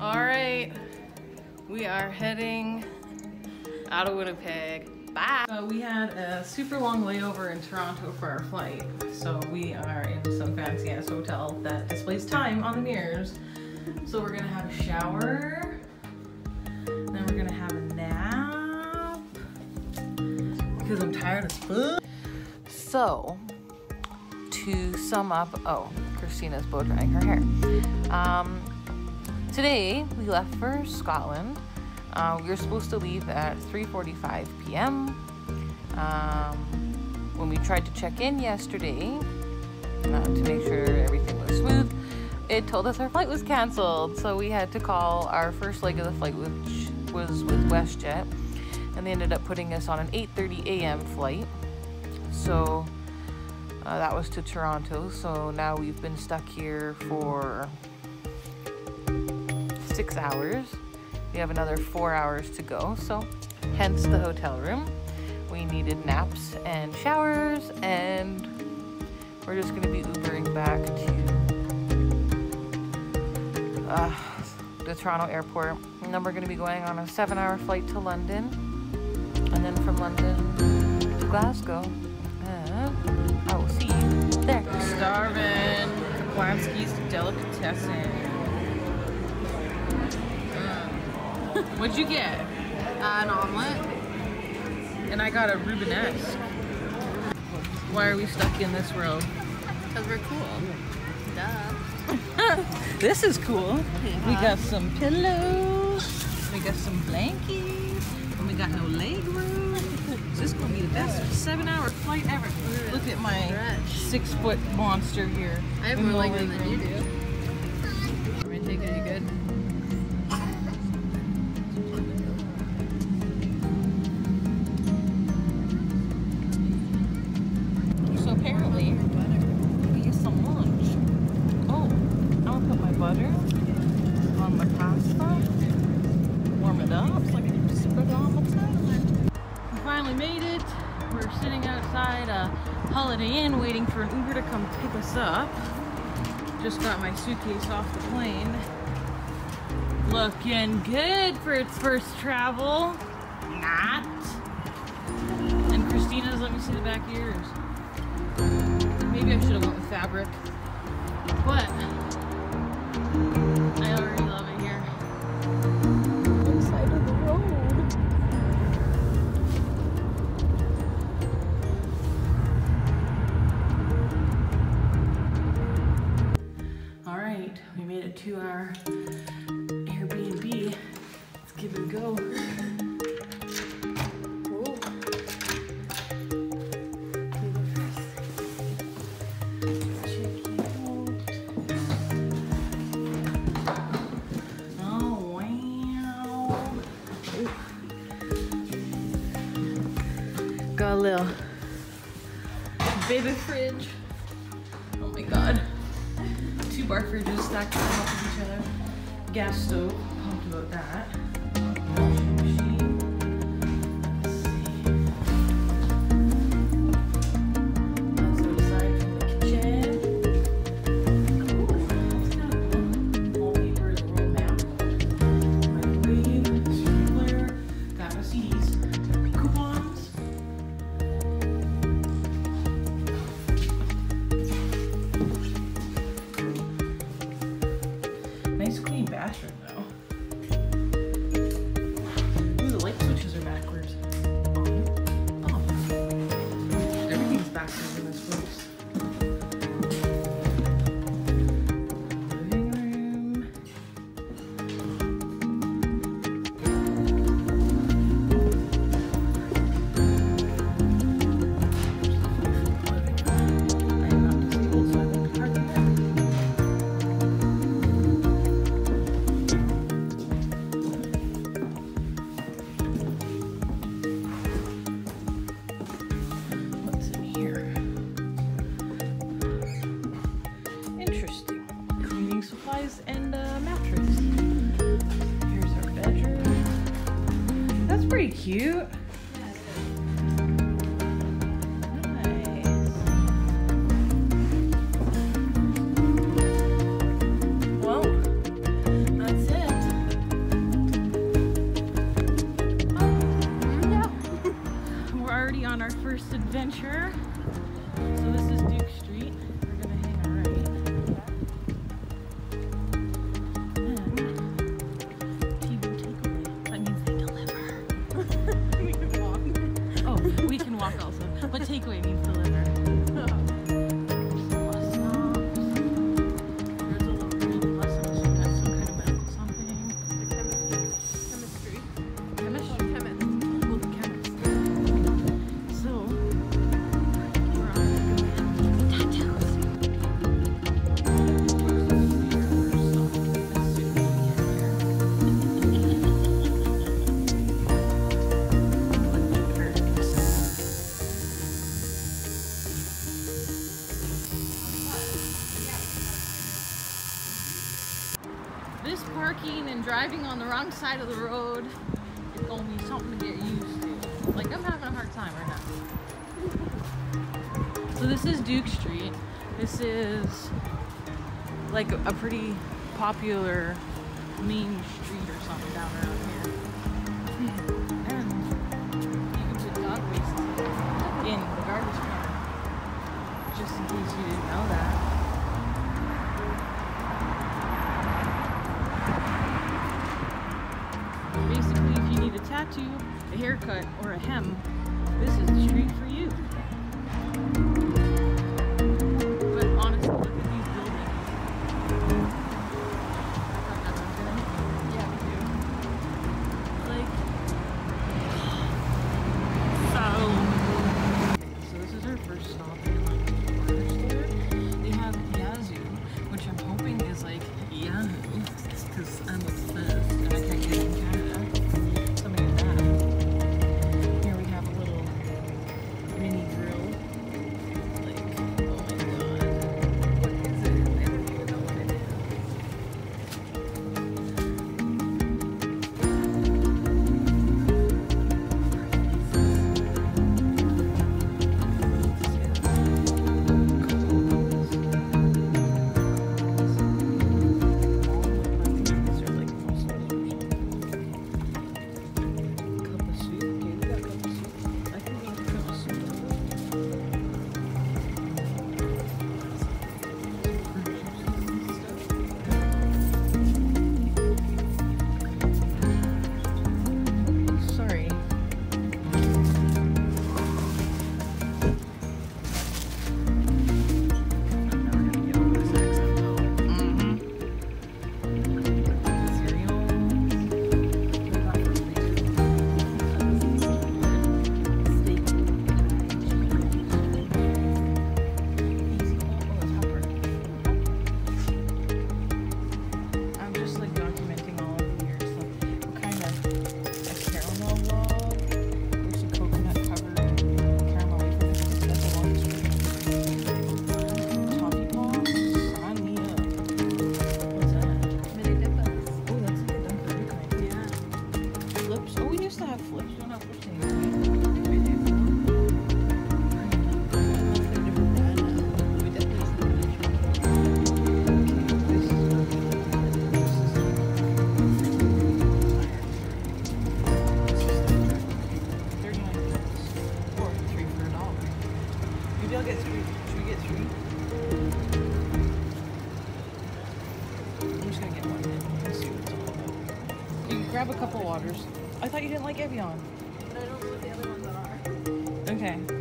All right, we are heading out of Winnipeg. Bye. So we had a super long layover in Toronto for our flight. So we are in some fancy ass hotel that displays time on the mirrors. So we're gonna have a shower. Then we're gonna have a nap. Because I'm tired as fuck. So, to sum up, oh, Christina's blow drying her hair. Um, today we left for Scotland. Uh, we were supposed to leave at 3:45 p.m. Um, when we tried to check in yesterday uh, to make sure everything was smooth, it told us our flight was canceled. So we had to call our first leg of the flight, which was with WestJet, and they ended up putting us on an 8:30 a.m. flight. So uh, that was to Toronto. So now we've been stuck here for six hours. We have another four hours to go. So hence the hotel room. We needed naps and showers and we're just going to be Ubering back to uh, the Toronto airport. And then we're going to be going on a seven hour flight to London. And then from London to Glasgow. I will see you there. Starving. Caplansky's Delicatessen. What'd you get? Uh, an omelet. And I got a Rubenesque. Why are we stuck in this world? Because we're cool. Duh. This is cool. We got some pillows. We got some blankets. And we got no leg room. This is gonna be the best seven hour flight ever. Look at my Stretch. six foot monster here. I have more leg room than you do. Want me to take it? Are you good? Butter on my pasta. Warm it up so I can spread on. We finally made it. We're sitting outside a Holiday Inn waiting for an Uber to come pick us up. Just got my suitcase off the plane. Looking good for its first travel. Not. And Christina's, let me see the back of yours. Maybe I should have went with fabric. But I already Got a little baby fridge. Oh my god! Two bar fridges stacked on top of each other. Gas stove. Pumped about that. Cute. takeaway means one side of the road is going to be something to get used to. Like, I'm having a hard time right now. So this is Duke Street. This is like a pretty popular main street or something down around here. Hmm. And you can put dog waste in the garbage can. Just in case you didn't know that. haircut or a hem. This is the street Just gonna get one. Let's see what's on. You can grab a couple waters. I thought you didn't like Evian. But I don't know what the other ones are. Okay.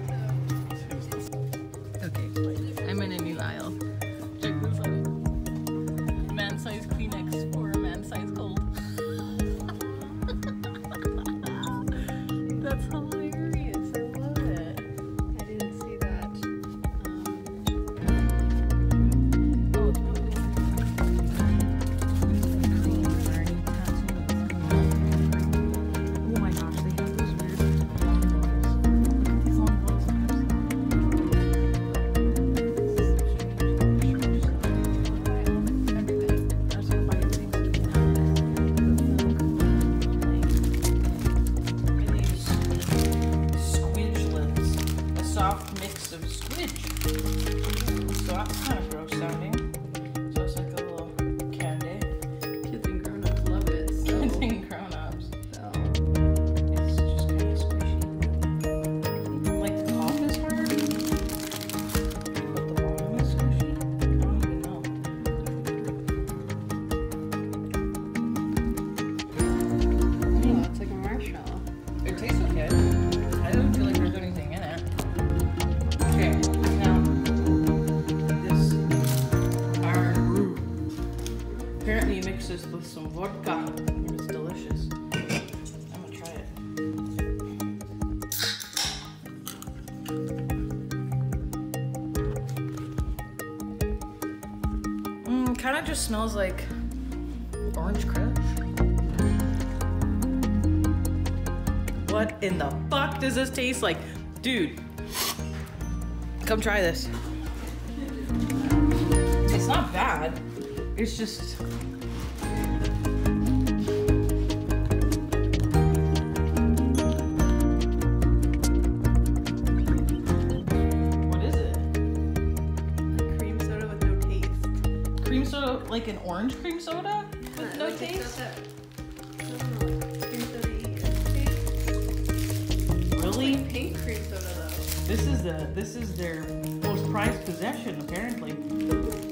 with some vodka. It's delicious. I'm gonna try it. Mmm, kind of just smells like orange crush. What in the fuck does this taste like? Dude, come try this. It's not bad. It's just like an orange cream soda with no taste? Really? Pink cream soda though. This is the this is their most prized possession apparently.